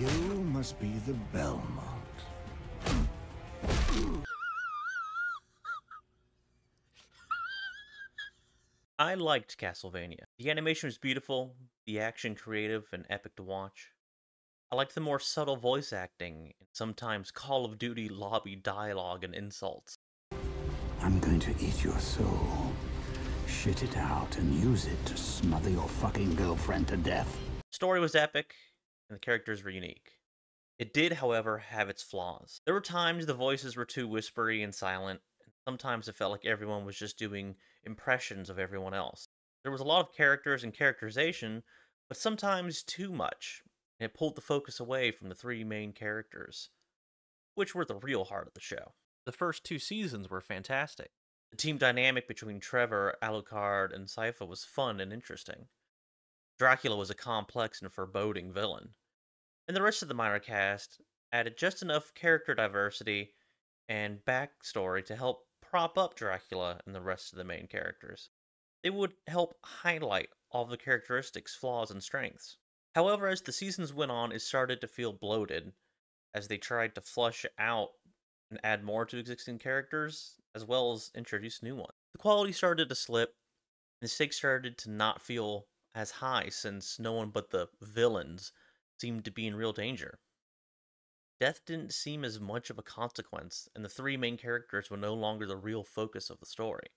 You must be the Belmont. I liked Castlevania. The animation was beautiful, the action creative and epic to watch. I liked the more subtle voice acting and sometimes Call of Duty lobby dialogue and insults. I'm going to eat your soul, shit it out, and use it to smother your fucking girlfriend to death. Story was epic, and the characters were unique. It did, however, have its flaws. There were times the voices were too whispery and silent, and sometimes it felt like everyone was just doing impressions of everyone else. There was a lot of characters and characterization, but sometimes too much, and it pulled the focus away from the three main characters, which were the real heart of the show. The first two seasons were fantastic. The team dynamic between Trevor, Alucard, and Sypha was fun and interesting. Dracula was a complex and foreboding villain. And the rest of the minor cast added just enough character diversity and backstory to help prop up Dracula and the rest of the main characters. They would help highlight all the characteristics, flaws, and strengths. However, as the seasons went on, it started to feel bloated as they tried to flush out and add more to existing characters, as well as introduce new ones. The quality started to slip, and the stakes started to not feel as high since no one but the villains seemed to be in real danger. Death didn't seem as much of a consequence, and the three main characters were no longer the real focus of the story.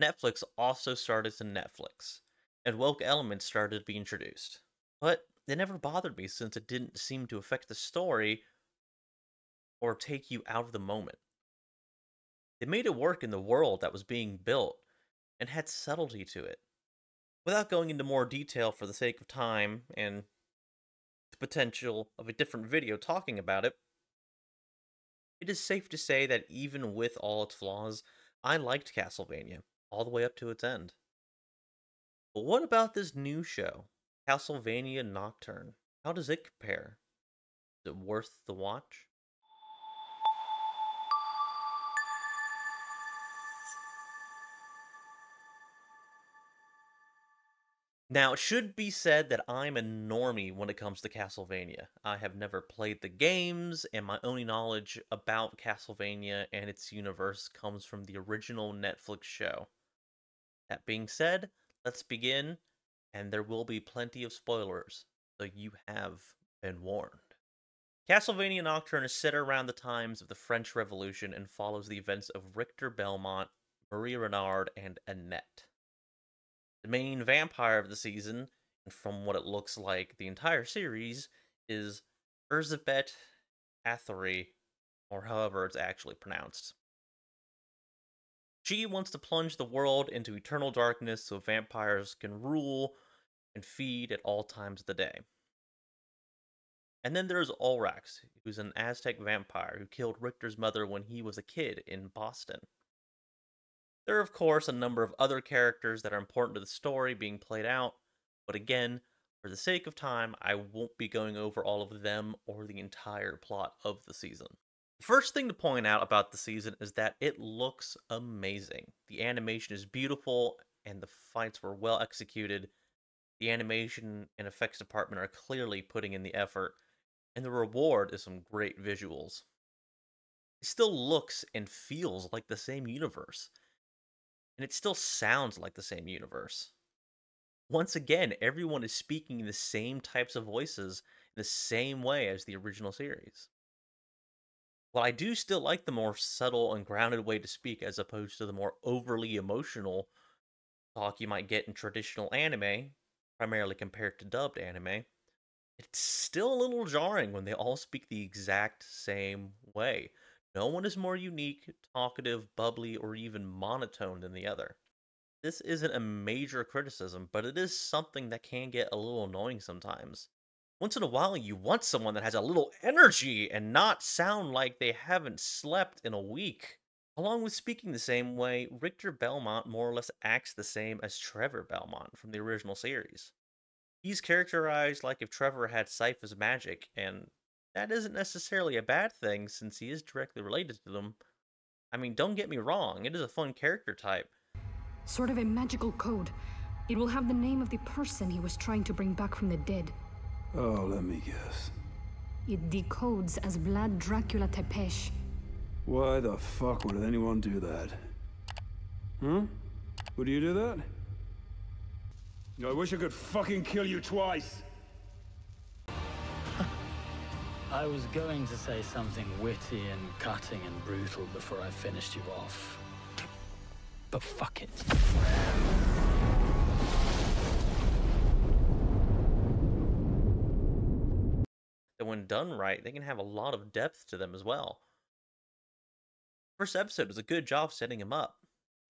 Netflix also started to Netflix, and woke elements started to be introduced. But it never bothered me since it didn't seem to affect the story or take you out of the moment. It made it work in the world that was being built and had subtlety to it. Without going into more detail for the sake of time and potential of a different video talking about it, it is safe to say that even with all its flaws, I liked Castlevania all the way up to its end. But what about this new show, Castlevania Nocturne? How does it compare? Is it worth the watch? Now, it should be said that I'm a normie when it comes to Castlevania. I have never played the games, and my only knowledge about Castlevania and its universe comes from the original Netflix show. That being said, let's begin, and there will be plenty of spoilers, so you have been warned. Castlevania Nocturne is set around the times of the French Revolution and follows the events of Richter Belmont, Maria Renard, and Annette. The main vampire of the season, and from what it looks like the entire series, is Erzsébet Athery, or however it's actually pronounced. She wants to plunge the world into eternal darkness so vampires can rule and feed at all times of the day. And then there's Olrox, who's an Aztec vampire who killed Richter's mother when he was a kid in Boston. There are, of course, a number of other characters that are important to the story being played out, but again, for the sake of time, I won't be going over all of them or the entire plot of the season. First thing to point out about the season is that it looks amazing. The animation is beautiful and the fights were well executed. The animation and effects department are clearly putting in the effort, and the reward is some great visuals. It still looks and feels like the same universe, and it still sounds like the same universe. Once again, everyone is speaking the same types of voices in the same way as the original series. While I do still like the more subtle and grounded way to speak as opposed to the more overly emotional talk you might get in traditional anime, primarily compared to dubbed anime, it's still a little jarring when they all speak the exact same way. No one is more unique, talkative, bubbly, or even monotone than the other. This isn't a major criticism, but it is something that can get a little annoying sometimes. Once in a while, you want someone that has a little energy and not sound like they haven't slept in a week. Along with speaking the same way, Richter Belmont more or less acts the same as Trevor Belmont from the original series. He's characterized like if Trevor had Sypha's magic, and that isn't necessarily a bad thing since he is directly related to them. I mean, don't get me wrong, it is a fun character type. Sort of a magical code. It will have the name of the person he was trying to bring back from the dead. Oh, let me guess. It decodes as Vlad Dracula Tepesh. Why the fuck would anyone do that? Huh? Would you do that? I wish I could fucking kill you twice! I was going to say something witty and cutting and brutal before I finished you off. But fuck it. And when done right, they can have a lot of depth to them as well. First episode does a good job setting him up,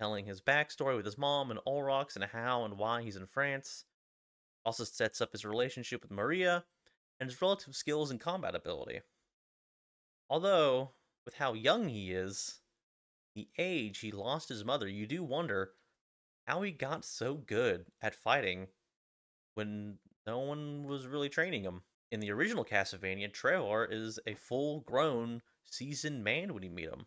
telling his backstory with his mom and Olrox and how and why he's in France. Also sets up his relationship with Maria and his relative skills and combat ability. Although, with how young he is, the age he lost his mother, you do wonder how he got so good at fighting when no one was really training him. In the original Castlevania, Trevor is a full grown, seasoned man when you meet him.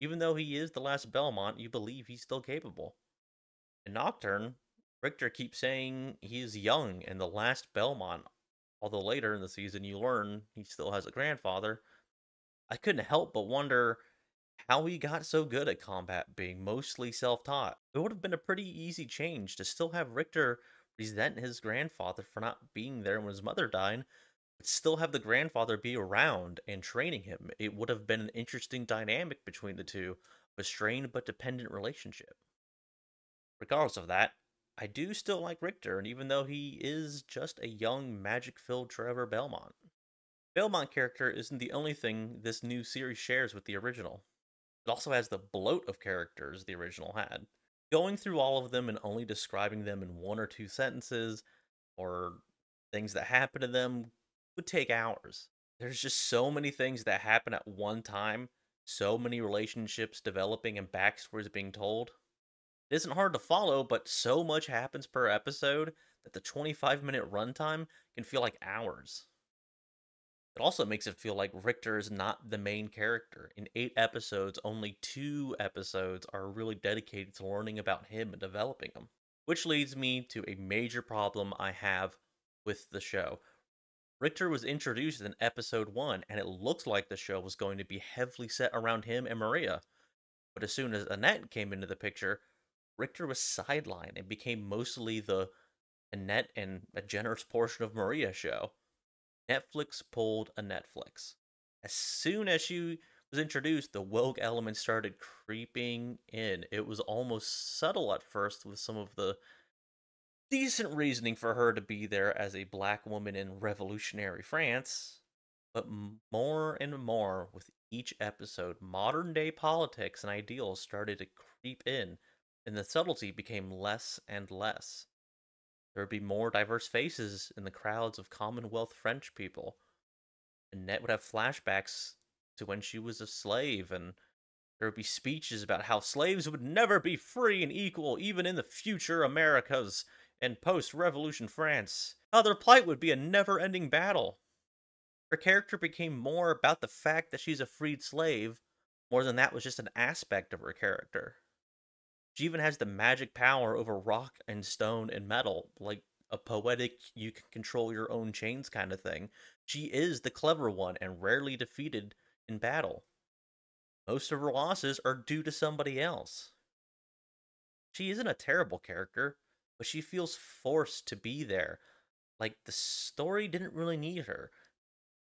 Even though he is the last Belmont, you believe he's still capable. In Nocturne, Richter keeps saying he is young and the last Belmont, although later in the season you learn he still has a grandfather. I couldn't help but wonder how he got so good at combat being mostly self taught. It would have been a pretty easy change to still have Richter resent his grandfather for not being there when his mother died, but still have the grandfather be around and training him. It would have been an interesting dynamic between the two, a strained but dependent relationship. Regardless of that, I do still like Richter, and even though he is just a young, magic filled Trevor Belmont. Belmont character isn't the only thing this new series shares with the original. It also has the bloat of characters the original had. Going through all of them and only describing them in one or two sentences or things that happen to them would take hours. There's just so many things that happen at one time, so many relationships developing and backstories being told. It isn't hard to follow, but so much happens per episode that the 25 minute runtime can feel like hours. It also makes it feel like Richter is not the main character. In eight episodes, only two episodes are really dedicated to learning about him and developing him. Which leads me to a major problem I have with the show. Richter was introduced in episode one, and it looks like the show was going to be heavily set around him and Maria. But as soon as Annette came into the picture, Richter was sidelined and became mostly the Annette and a generous portion of Maria show. Netflix pulled a Netflix. As soon as she was introduced, the woke element started creeping in. It was almost subtle at first with some of the decent reasoning for her to be there as a black woman in revolutionary France, but more and more with each episode, modern day politics and ideals started to creep in, and the subtlety became less and less. There would be more diverse faces in the crowds of Commonwealth French people. Annette would have flashbacks to when she was a slave, and there would be speeches about how slaves would never be free and equal even in the future Americas and post revolution France. How their plight would be a never ending battle. Her character became more about the fact that she's a freed slave, more than that was just an aspect of her character. She even has the magic power over rock and stone and metal, like a poetic, you can control your own chains kind of thing. She is the clever one and rarely defeated in battle. Most of her losses are due to somebody else. She isn't a terrible character, but she feels forced to be there. Like the story didn't really need her.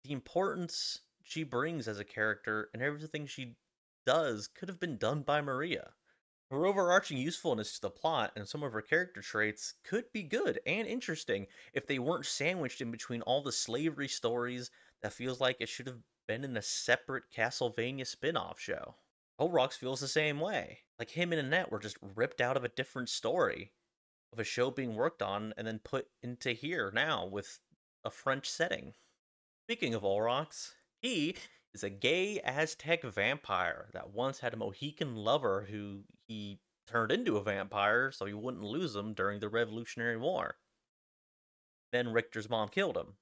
The importance she brings as a character and everything she does could have been done by Maria. Her overarching usefulness to the plot and some of her character traits could be good and interesting if they weren't sandwiched in between all the slavery stories that feels like it should have been in a separate Castlevania spin off show. Olrox feels the same way. Like him and Annette were just ripped out of a different story of a show being worked on and then put into here now with a French setting. Speaking of Olrox, he is a gay Aztec vampire that once had a Mohican lover who he turned into a vampire so he wouldn't lose him during the Revolutionary War. Then Richter's mom killed him.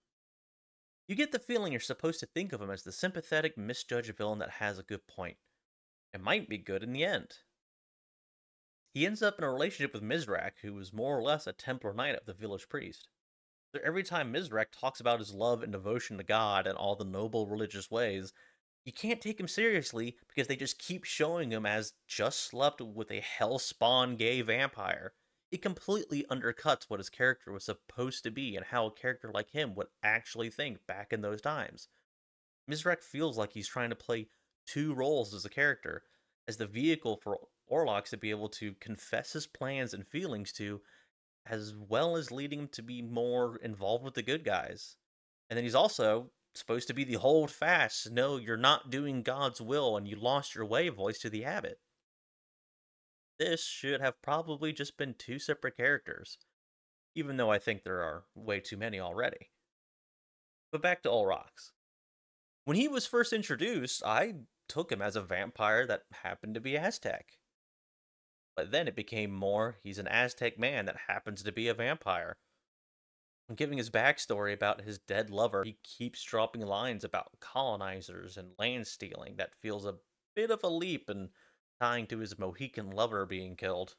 You get the feeling you're supposed to think of him as the sympathetic, misjudged villain that has a good point. It might be good in the end. He ends up in a relationship with Mizrak, who is more or less a Templar knight of the village priest. Every time Mizrak talks about his love and devotion to God and all the noble religious ways, you can't take him seriously because they just keep showing him as just slept with a hell spawn gay vampire. It completely undercuts what his character was supposed to be and how a character like him would actually think back in those times. Mizrak feels like he's trying to play two roles as a character, as the vehicle for Olrox to be able to confess his plans and feelings to, as well as leading him to be more involved with the good guys. And then he's also supposed to be the hold fast, no, you're not doing God's will and you lost your way voice to the abbot. This should have probably just been two separate characters, even though I think there are way too many already. But back to Olrox. When he was first introduced, I took him as a vampire that happened to be Aztec. But then it became more he's an Aztec man that happens to be a vampire. When giving his backstory about his dead lover, he keeps dropping lines about colonizers and land stealing that feels a bit of a leap and tying to his Mohican lover being killed.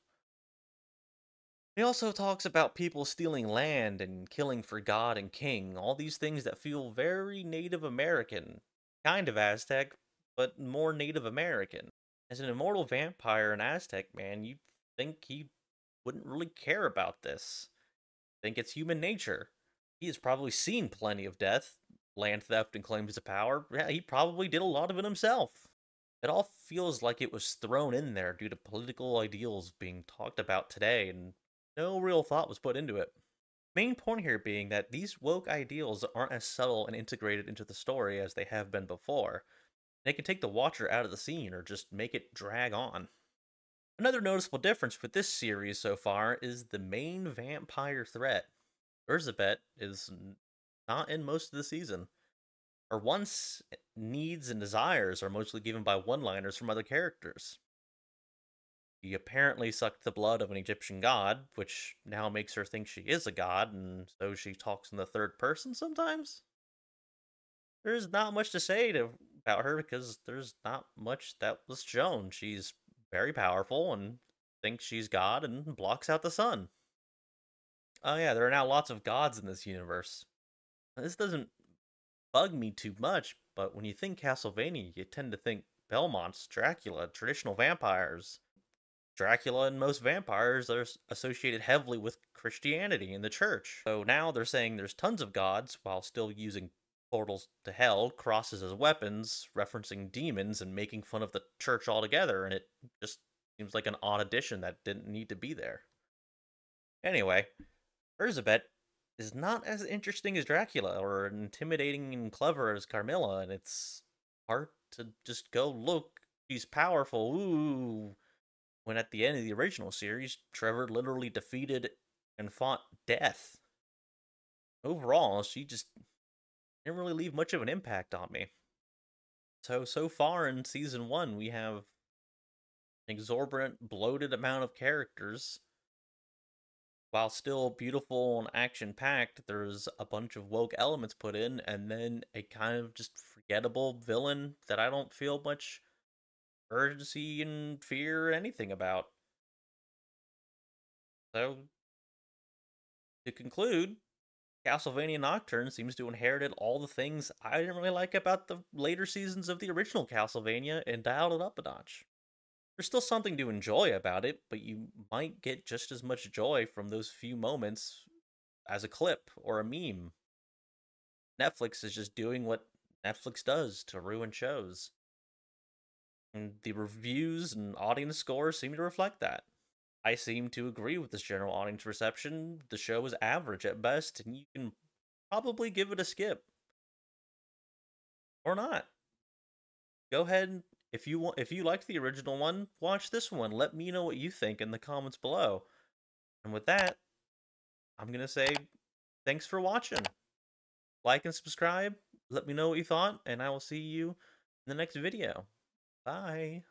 He also talks about people stealing land and killing for God and King, all these things that feel very Native American, kind of Aztec, but more Native American. As an immortal vampire and Aztec man, you'd think he wouldn't really care about this. Think it's human nature. He has probably seen plenty of death, land theft, and claims of power. Yeah, he probably did a lot of it himself. It all feels like it was thrown in there due to political ideals being talked about today, and no real thought was put into it. Main point here being that these woke ideals aren't as subtle and integrated into the story as they have been before. They can take the watcher out of the scene or just make it drag on. Another noticeable difference with this series so far is the main vampire threat. Erzsébet is not in most of the season. Her wants, eh, needs, and desires are mostly given by one liners from other characters. She apparently sucked the blood of an Egyptian god, which now makes her think she is a god, and so she talks in the third person sometimes. There's not much to say to about her because there's not much that was shown. She's very powerful and thinks she's God and blocks out the sun. Oh yeah, there are now lots of gods in this universe. This doesn't bug me too much, but when you think Castlevania, you tend to think Belmonts, Dracula, traditional vampires. Dracula and most vampires are associated heavily with Christianity and the church. So now they're saying there's tons of gods while still using portals to hell, crosses as weapons, referencing demons and making fun of the church altogether, and it just seems like an odd addition that didn't need to be there. Anyway, Erzsébet is not as interesting as Dracula or intimidating and clever as Carmilla, and it's hard to just go look, she's powerful, ooh. When at the end of the original series, Trevor literally defeated and fought death. Overall, she just didn't really leave much of an impact on me. So, so far in season one, we have an exorbitant, bloated amount of characters. While still beautiful and action packed, there's a bunch of woke elements put in, and then a kind of just forgettable villain that I don't feel much urgency and fear anything about. So, to conclude, Castlevania Nocturne seems to inherited all the things I didn't really like about the later seasons of the original Castlevania and dialed it up a notch. There's still something to enjoy about it, but you might get just as much joy from those few moments as a clip or a meme. Netflix is just doing what Netflix does to ruin shows. And the reviews and audience scores seem to reflect that. I seem to agree with this general audience reception. The show is average at best, and you can probably give it a skip. Or not. Go ahead if you want if you liked the original one, watch this one. Let me know what you think in the comments below. And with that, I'm going to say thanks for watching. Like and subscribe. Let me know what you thought, and I will see you in the next video. Bye.